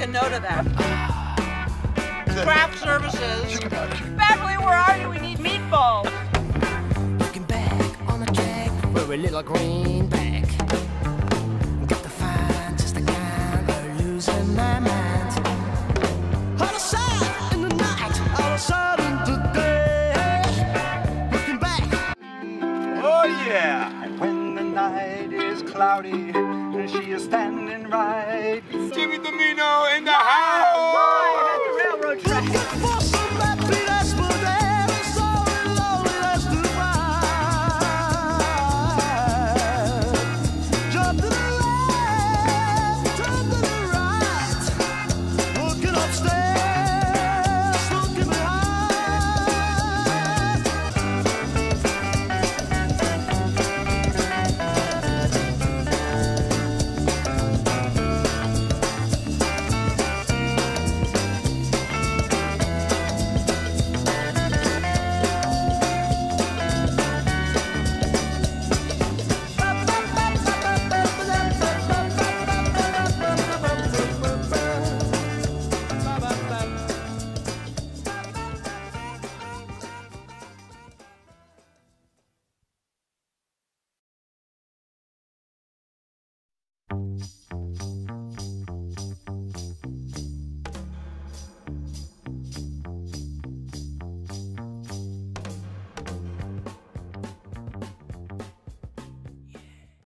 a note of that. Craft services. Beverly, where are you? We need meatballs. Looking back on the track for a little greenback. Got the find just the kind of losing my mind. Out of sight in the night, out of sight in the day. Looking back. Oh yeah! And when the night is cloudy and she is standing right, Jimmy Domino in the house.